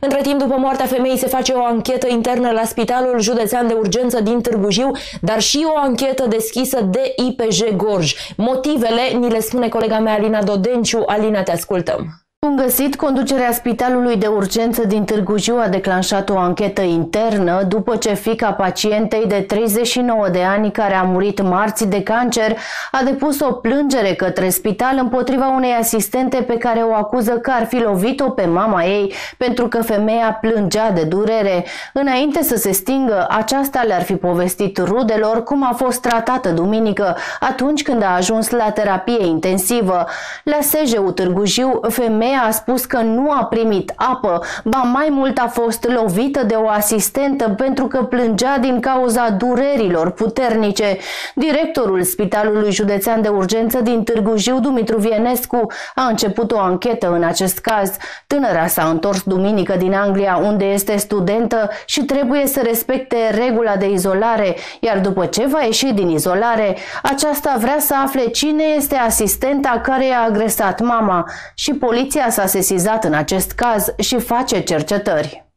Între timp, după moartea femeii, se face o anchetă internă la Spitalul Județean de Urgență din Târgu Jiu, dar și o anchetă deschisă de IPJ Gorj. Motivele ni le spune colega mea Alina Dodenciu. Alina, te ascultăm. Bun găsit, conducerea Spitalului de Urgență din Târgu Jiu a declanșat o anchetă internă după ce fica pacientei de 39 de ani care a murit marți de cancer a depus o plângere către spital împotriva unei asistente pe care o acuză că ar fi lovit-o pe mama ei pentru că femeia plângea de durere. Înainte să se stingă, aceasta le-ar fi povestit rudelor cum a fost tratată duminică atunci când a ajuns la terapie intensivă. La SJU Târgu Jiu, femeia Femeia a spus că nu a primit apă, ba mai mult a fost lovită de o asistentă pentru că plângea din cauza durerilor puternice. Directorul Spitalului Județean de Urgență din Târgu Jiu, Dumitru Vienescu, a început o anchetă în acest caz. Tânăra s-a întors duminică din Anglia, unde este studentă și trebuie să respecte regula de izolare, iar după ce va ieși din izolare, aceasta vrea să afle cine este asistenta care i-a agresat mama și poliția Poliția s-a sesizat în acest caz și face cercetări.